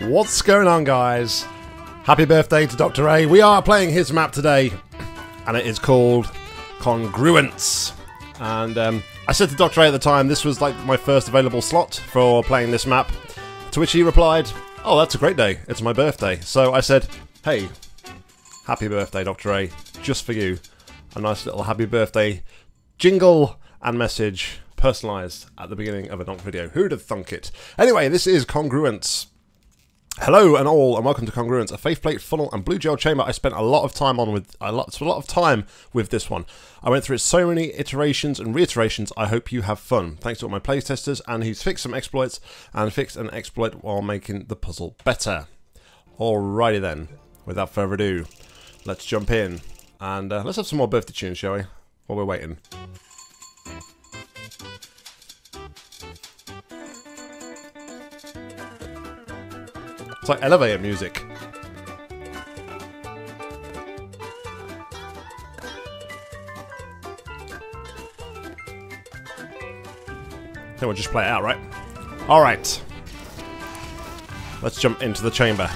What's going on, guys? Happy birthday to Dr. A. We are playing his map today, and it is called Congruence. And um, I said to Dr. A at the time this was like my first available slot for playing this map, to which he replied, Oh, that's a great day. It's my birthday. So I said, Hey, happy birthday, Dr. A, just for you. A nice little happy birthday jingle and message personalised at the beginning of a Nock video. Who'd have thunk it? Anyway, this is Congruence. Hello and all, and welcome to Congruence, a faith plate funnel and blue gel chamber. I spent a lot of time on with a lot, a lot of time with this one. I went through so many iterations and reiterations. I hope you have fun. Thanks to all my playtesters, and he's fixed some exploits and fixed an exploit while making the puzzle better. Alrighty then, without further ado, let's jump in and uh, let's have some more birthday tunes, shall we? While we're waiting. It's like elevator music. Then we'll just play it out, right? Alright. Let's jump into the chamber.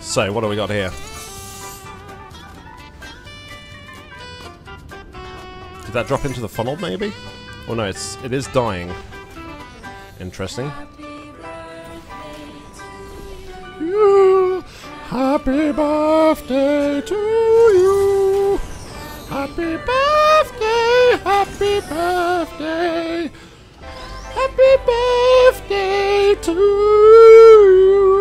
So, what do we got here? Did that drop into the funnel, maybe? Oh no, it's it is dying. Interesting. You, happy birthday to you. Happy birthday, happy birthday. Happy birthday to you.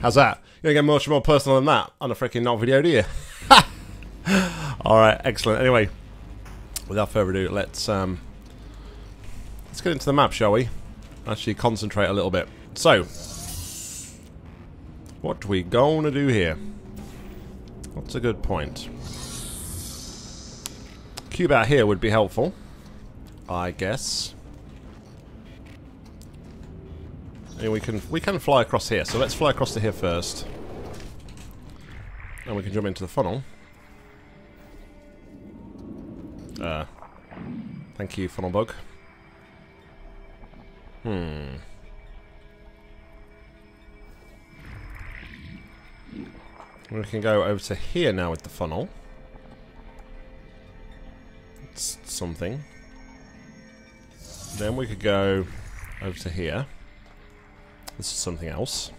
How's that? You don't get much more personal than that on a freaking Nock video, do you? Alright, excellent. Anyway, without further ado, let's um let's get into the map, shall we? Actually concentrate a little bit. So, what we gonna do here? That's a good point? Cube out here would be helpful, I guess. And we can we can fly across here, so let's fly across to here first. And we can jump into the funnel. Uh, thank you, funnel bug. Hmm. We can go over to here now with the funnel. It's something. Then we could go over to here. This is something else.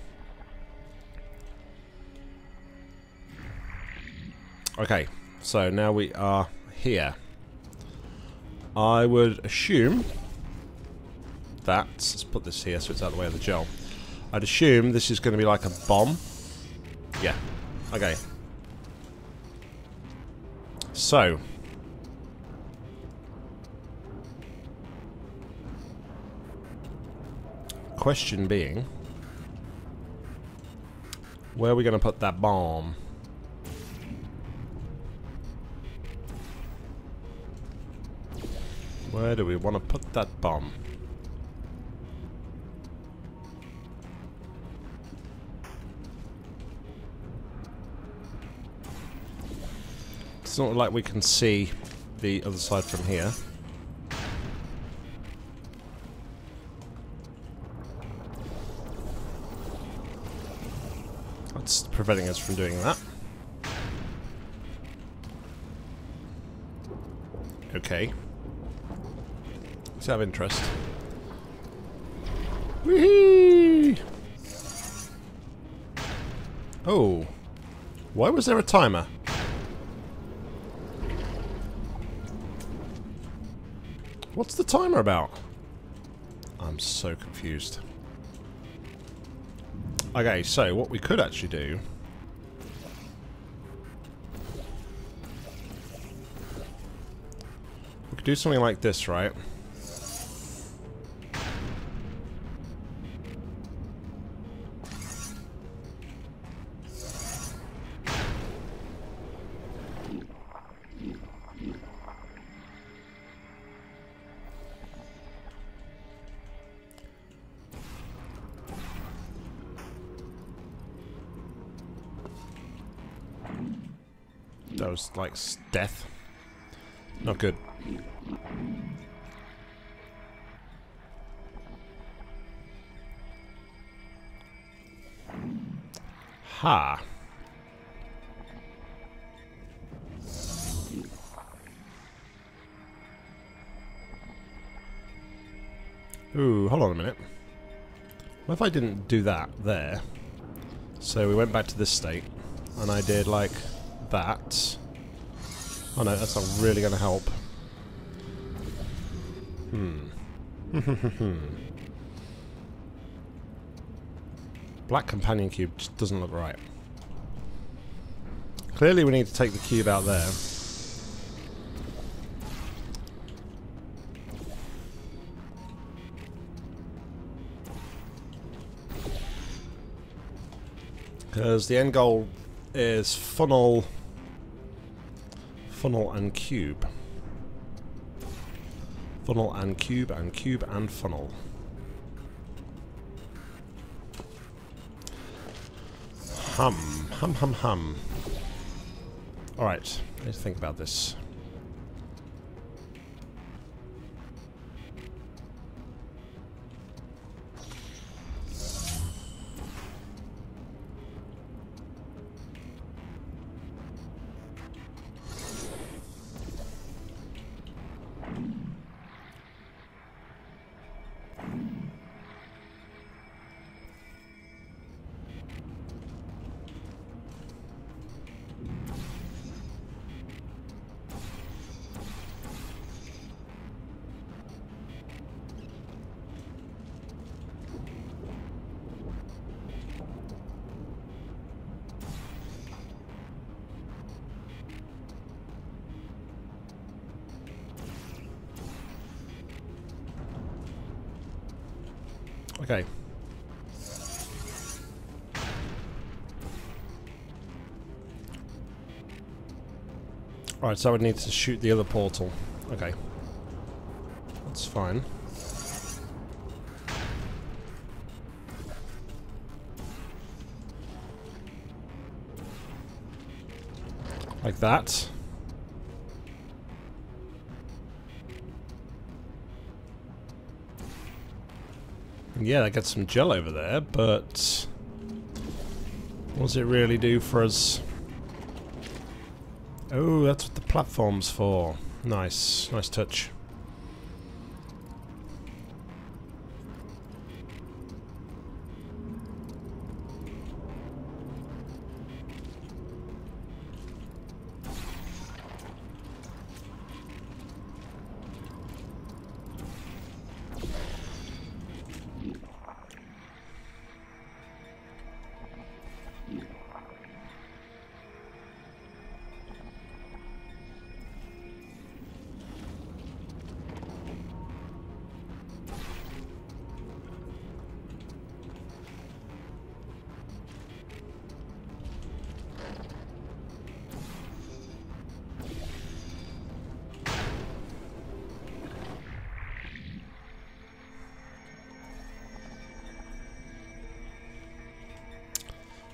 Okay, so now we are here. I would assume that, let's put this here so it's out of the way of the gel. I'd assume this is going to be like a bomb. Yeah, Okay. So. Question being. Where are we going to put that bomb? Where do we want to put that bomb? It's not like we can see the other side from here. That's preventing us from doing that. Okay. Let's have interest. Oh. Why was there a timer? What's the timer about? I'm so confused. Okay, so what we could actually do... We could do something like this, right? That was like death. Not good. Ha. Ooh, hold on a minute. What if I didn't do that there? So we went back to this state, and I did like that. Oh no, that's not really going to help. Hmm. Black companion cube just doesn't look right. Clearly we need to take the cube out there. Because the end goal is funnel, funnel and cube. Funnel and cube and cube and funnel. Hum, hum, hum, hum. Alright, let's think about this. Okay. Alright, so I would need to shoot the other portal. Okay. That's fine. Like that. Yeah, I got some gel over there, but... What does it really do for us? Oh, that's what the platform's for. Nice. Nice touch.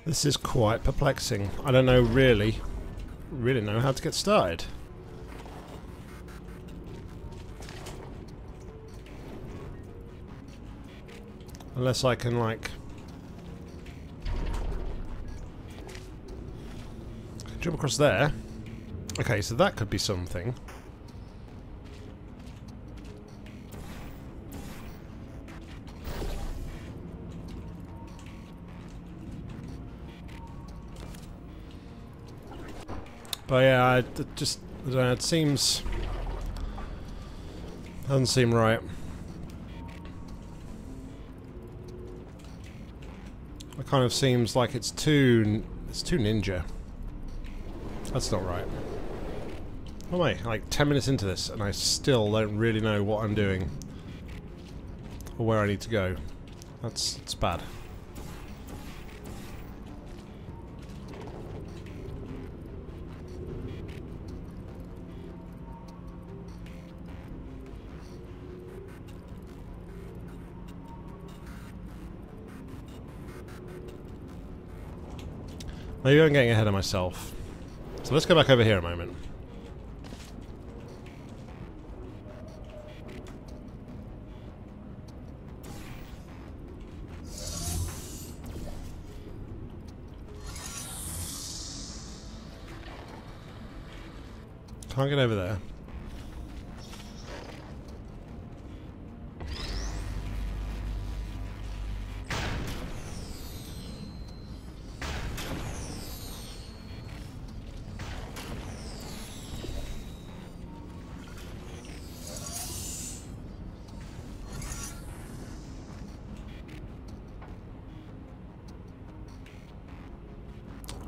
This is quite perplexing. I don't know really, really know how to get started. Unless I can like... Jump across there. Okay, so that could be something. But yeah, it just it seems doesn't seem right. It kind of seems like it's too it's too ninja. That's not right. Wait, like 10 minutes into this and I still don't really know what I'm doing. Or where I need to go. That's, that's bad. Maybe I'm getting ahead of myself. So let's go back over here a moment. Can't get over there.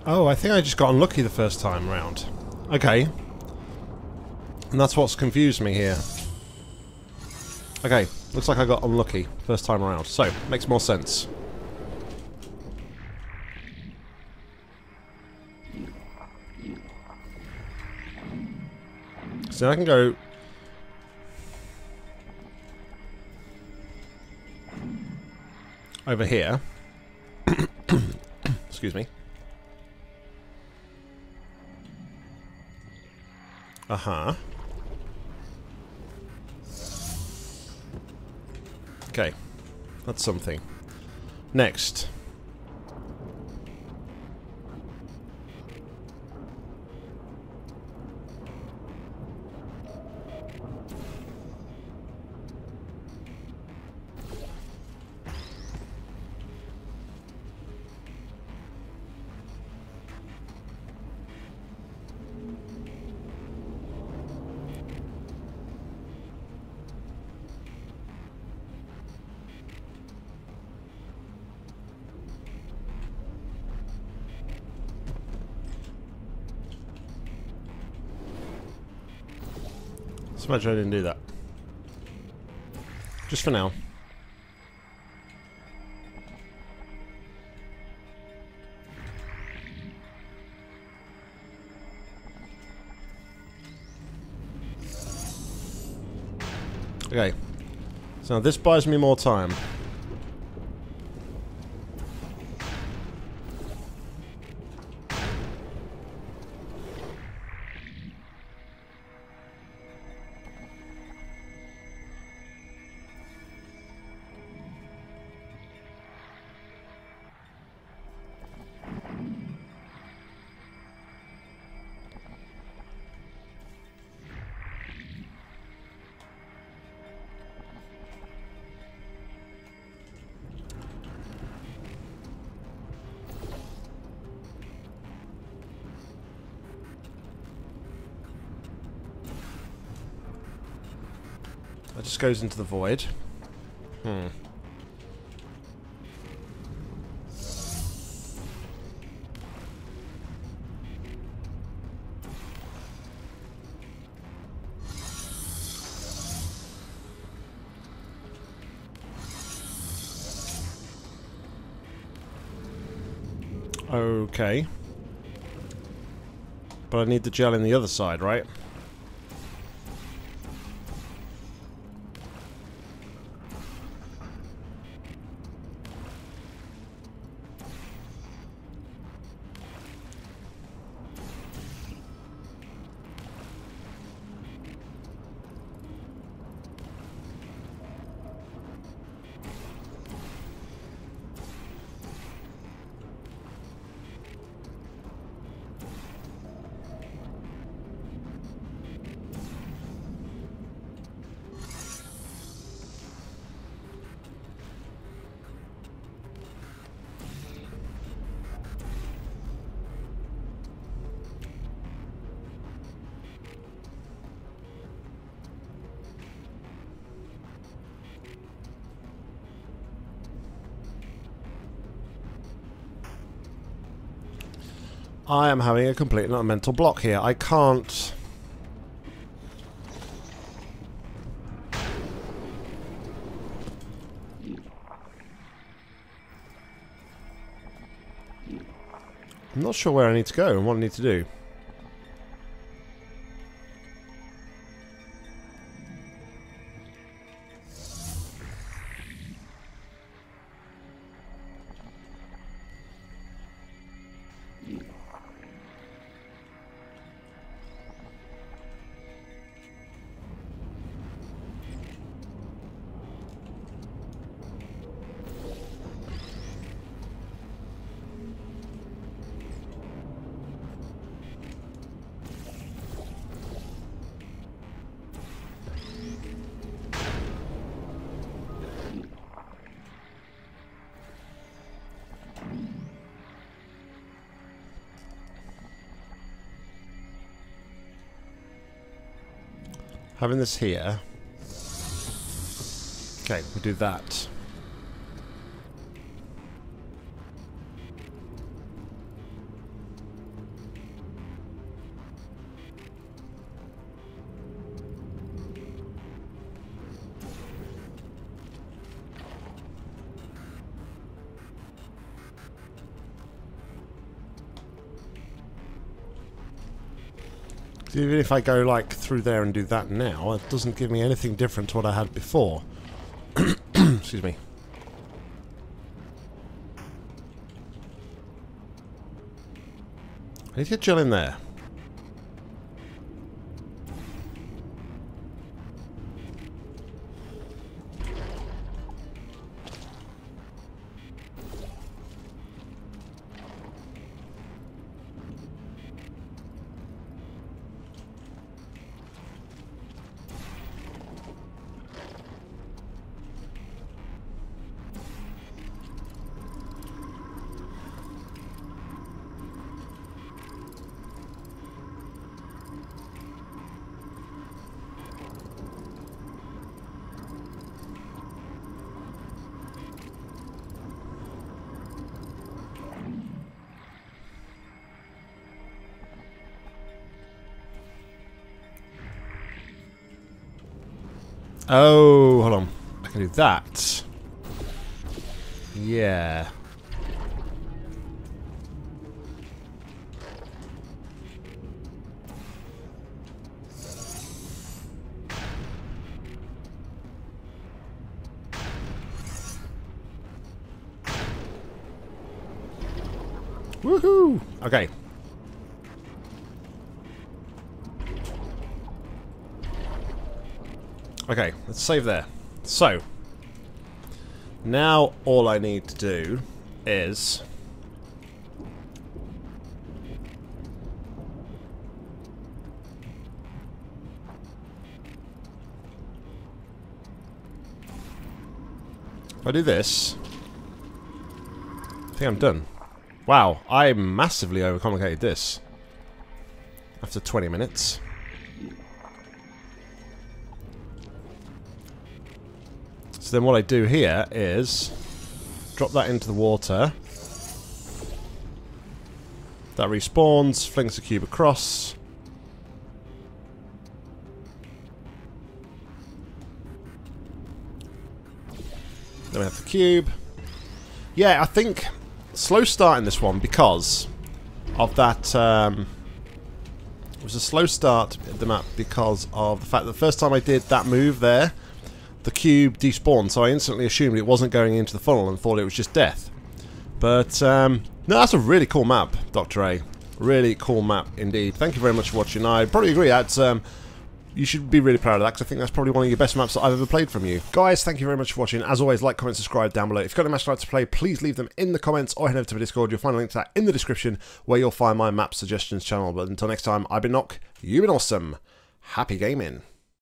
Oh, I think I just got unlucky the first time round. Okay. And that's what's confused me here. Okay, looks like I got unlucky first time around. So, makes more sense. So I can go... Over here. Excuse me. Uh-huh. Okay. That's something. Next. So much I didn't do that. Just for now. Okay. So this buys me more time. That just goes into the void. Hmm. Okay. But I need the gel in the other side, right? I am having a complete mental block here. I can't... I'm not sure where I need to go and what I need to do. Having this here. Okay, we'll do that. Even if I go like through there and do that now, it doesn't give me anything different to what I had before. Excuse me. I need to get Jill in there. Oh, hold on. I can do that. Yeah. Woohoo! Okay. Okay, let's save there. So, now all I need to do is... If I do this, I think I'm done. Wow, I massively overcomplicated this. After 20 minutes. Then what I do here is drop that into the water. That respawns, flings the cube across. Then we have the cube. Yeah, I think slow start in this one because of that. Um, it was a slow start of the map because of the fact that the first time I did that move there, the cube despawned, so I instantly assumed it wasn't going into the funnel and thought it was just death. But, um, no, that's a really cool map, Dr. A. Really cool map indeed. Thank you very much for watching. I probably agree, that's, um, you should be really proud of that because I think that's probably one of your best maps that I've ever played from you. Guys, thank you very much for watching. As always, like, comment, subscribe down below. If you've got a match you'd like to play, please leave them in the comments or head over to my Discord. You'll find a link to that in the description where you'll find my map suggestions channel. But until next time, I've been Nock, you've been awesome. Happy gaming.